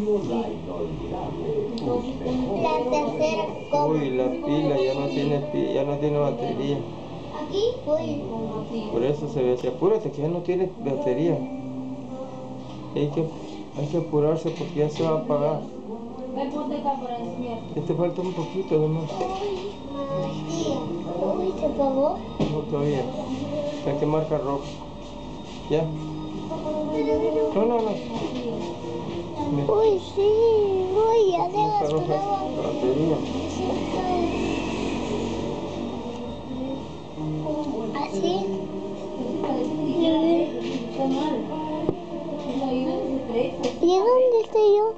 La. Uy, la pila ya no tiene ya no tiene batería. Aquí, uy. Por eso se ve así. Apúrate que ya no tiene batería. Hay que, hay que apurarse porque ya se va a apagar. Ven, ponte acá para enseñar. Ya te falta un poquito nomás. Uy, se apagó. No todavía. Hay que marcar rojo. Ya. No, no, no. Uy, sí. Uy, ya se Marca gastó roja la la batería. Así. ¿Y dónde estoy yo?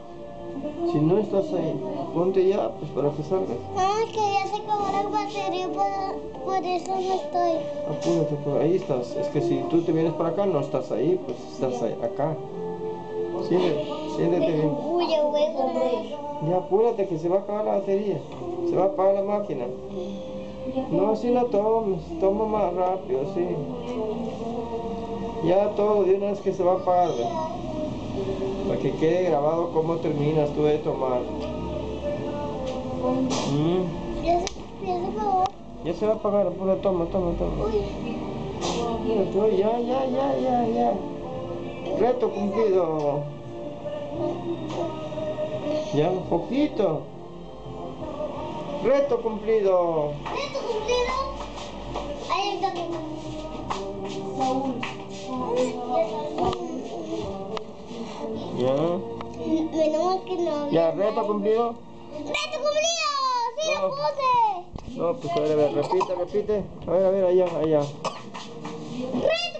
Si no estás ahí, ponte ya, pues para que salgas. Ah, que ya se acabó la batería, por, por eso no estoy. Apúrate, pues ahí estás. Es que si tú te vienes para acá, no estás ahí, pues estás ahí, acá. Siéntete, siéntete bien. Ya apúrate que se va a acabar la batería. Se va a apagar la máquina. No, así no tomes, toma más rápido, sí. Ya todo de una vez que se va a apagar, ¿ve? Para que quede grabado cómo terminas tú de tomar. Mm, Ya se, ya va a apagar, apura, toma, toma, toma. Ya, ya, ya, ya, ya. Reto cumplido. Ya, un poquito. Reto cumplido. ¿reto cumplido? Ahí está. Saúl. Ya. Menos que no. Ya, reto cumplido. ¡Reto cumplido! ¡Sí lo puse! No, pues a ver, a ver, repite, repite. A ver, a ver, allá, allá. ¡Reto.